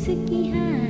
उसकी हाँ।